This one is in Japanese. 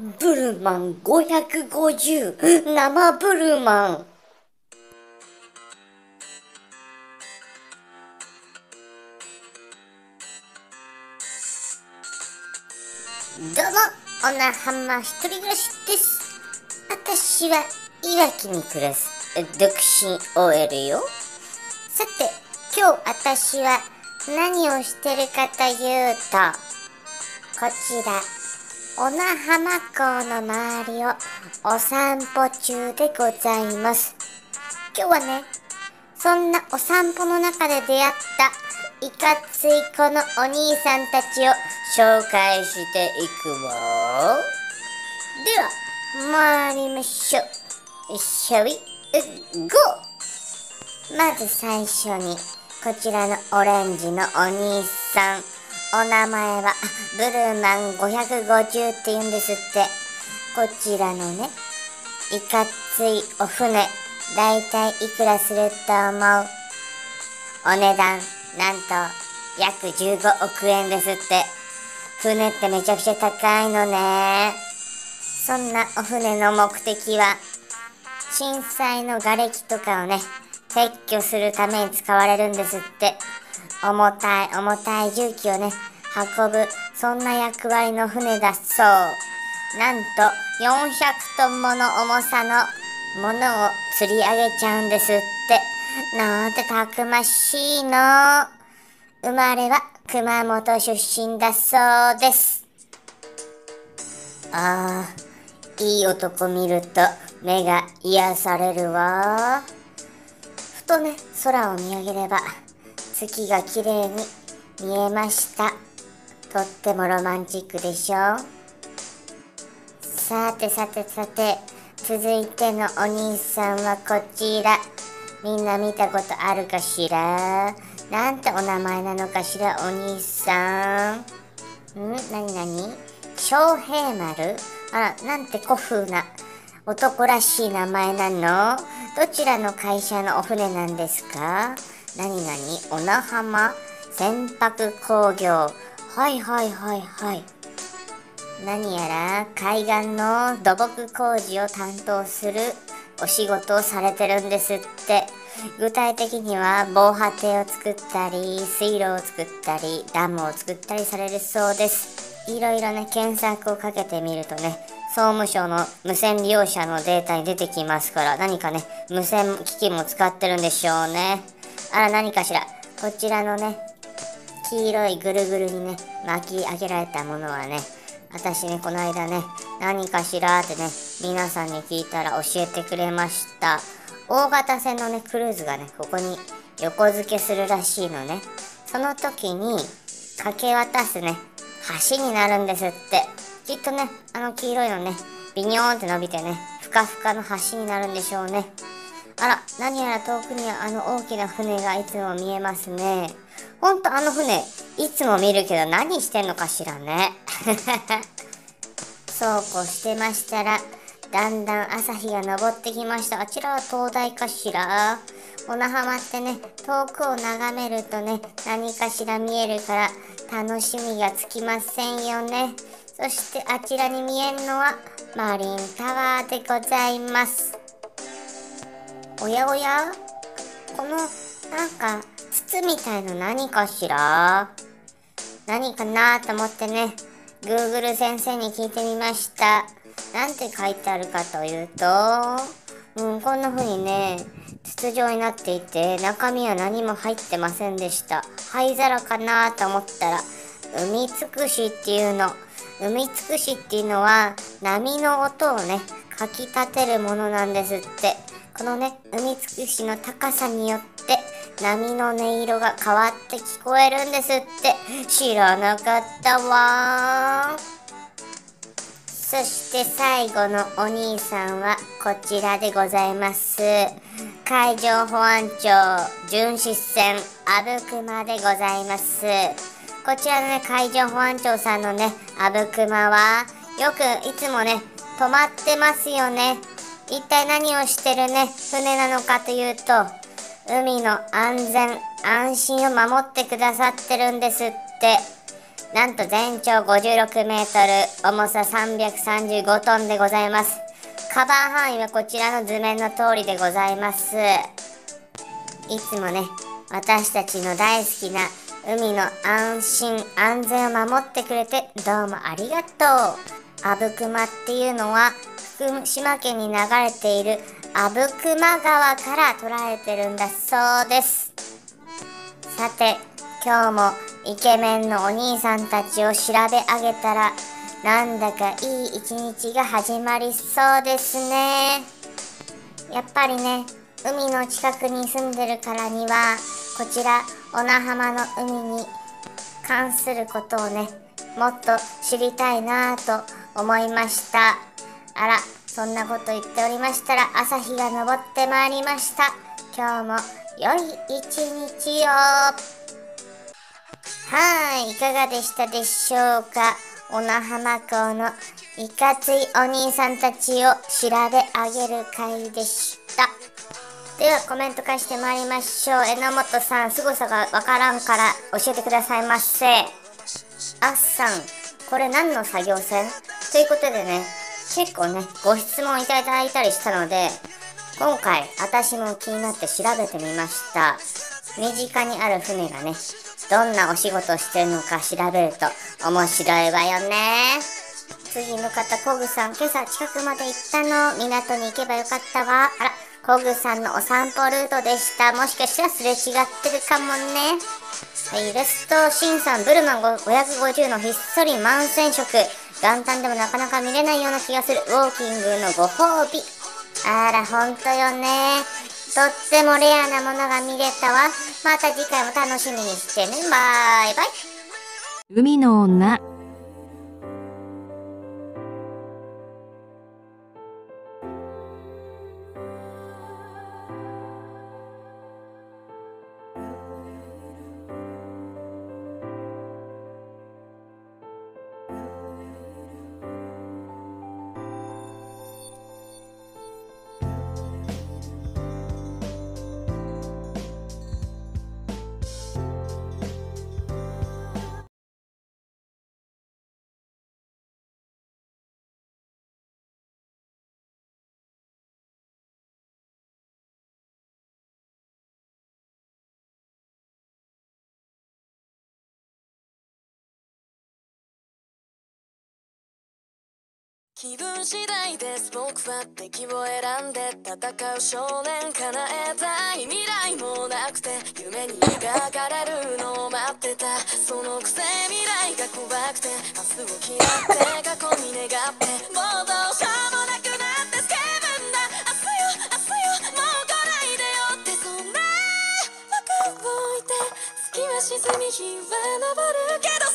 ブルマン550生ブルマンどうも、おなはま一人暮らしです。私はいわきに暮らす独身 OL よ。さて、今日私は何をしてるかというと、こちら、小名浜港の周りをお散歩中でございます。今日はね、そんなお散歩の中で出会ったいかついこのお兄さんたちを紹介していくわ。では、参りましょう。Shall we go? まず最初に、こちらのオレンジのお兄さん。お名前は、ブルーマン550って言うんですって。こちらのね、いかついお船、だいたいいくらすると思うお値段、なんと、約15億円ですって。船ってめちゃくちゃ高いのね。そんなお船の目的は、震災の瓦礫とかをね、撤去するために使われるんですって。重たい重たい重機をね、運ぶ、そんな役割の船だそう。なんと、400トンもの重さのものを釣り上げちゃうんですって。なんてたくましいの。生まれは熊本出身だそうです。ああ、いい男見ると目が癒されるわ。とね、空を見上げれば月が綺麗に見えました。とってもロマンチックでしょさてさてさて、続いてのお兄さんはこちら。みんな見たことあるかしら？なんてお名前なのかしら、お兄さん。ん？なになに昌平丸？あら、なんて古風な男らしい名前なの？どちらの会社のお船なんですか？なになに小名浜船舶工業。はいはいはいはい。何やら海岸の土木工事を担当するお仕事をされてるんですって。具体的には防波堤を作ったり、水路を作ったり、ダムを作ったりされるそうです。いろいろね、検索をかけてみるとね、総務省の無線利用者のデータに出てきますから、何かね、無線機器も使ってるんでしょうね。あら、何かしら。こちらのね、黄色いぐるぐるにね、巻き上げられたものはね、私ね、この間ね、何かしらってね、皆さんに聞いたら教えてくれました。大型船のね、クルーズがね、ここに横付けするらしいのね。その時に、かけ渡すね、橋になるんですって。きっとね、あの黄色いのね、ビニョーンって伸びてね、ふかふかの橋になるんでしょうね。あら、何やら遠くにはあの大きな船がいつも見えますね。ほんとあの船、いつも見るけど何してんのかしらね。そうこうしてましたら、だんだん朝日が昇ってきました。あちらは灯台かしら小名浜ってね、遠くを眺めるとね、何かしら見えるから楽しみがつきませんよね。そしてあちらに見えるのはマリンタワーでございます。おやおやこのなんか筒みたいの何かしら？何かなと思ってね、Google 先生に聞いてみました。なんて書いてあるかというと、うん、こんな風にね、筒状になっていて、中身は何も入ってませんでした。灰皿かなと思ったら、海尽くしっていうの。海尽くしっていうのは、波の音をね、かき立てるものなんですって。このね、海尽くしの高さによって、波の音色が変わって聞こえるんですって。知らなかったわ。そして最後のお兄さんはこちらでございます。海上保安庁巡視船阿武隈でございます。こちらのね、海上保安庁さんのね、阿武隈は、よくいつもね、止まってますよね。一体何をしてるね、船なのかというと、海の安全、安心を守ってくださってるんですって。なんと全長56メートル重さ335トンでございますカバー範囲はこちらの図面の通りでございますいつもね私たちの大好きな海の安心安全を守ってくれてどうもありがとう。阿武隈っていうのは福島県に流れている阿武隈川から取られてるんだそうです。さて今日もイケメンのお兄さんたちを調べ上げたらなんだかいい一日が始まりそうですね。やっぱりね海の近くに住んでるからにはこちら小名浜の海に関することをねもっと知りたいなぁと思いました。あらそんなこと言っておりましたら朝日が昇ってまいりました。今日も良い一日を。はいいかがでしたでしょうか？小名浜港のいかついお兄さんたちを調べ上げる会でした。ではコメント返してまいりましょう。榎本さん凄さがわからんから教えてくださいませ。あっさんこれ何の作業船？ということでね結構ねご質問いただいたりしたので今回私も気になって調べてみました。身近にある船がねどんなお仕事をしてるのか調べると面白いわよね。次の方コグさん今朝近くまで行ったの。港に行けばよかったわ。あらコグさんのお散歩ルートでした。もしかしたらすれ違ってるかもね。はい、レストシンさん、ブルマン550のひっそり満線色。元旦でもなかなか見れないような気がする。ウォーキングのご褒美。あら、ほんとよね。とってもレアなものが見れたわ。また次回も楽しみにしてね。バイバイ。海の女。気分次第です。僕は敵を選んで戦う少年叶えたい未来もなくて夢に描かれるのを待ってた。そのくせ未来が怖くて明日を嫌って過去に願ってもうどうしようもなくなってスケブンだ明日よ明日よもう来ないでよって。そんな僕を置いて月は沈み日は昇るけど。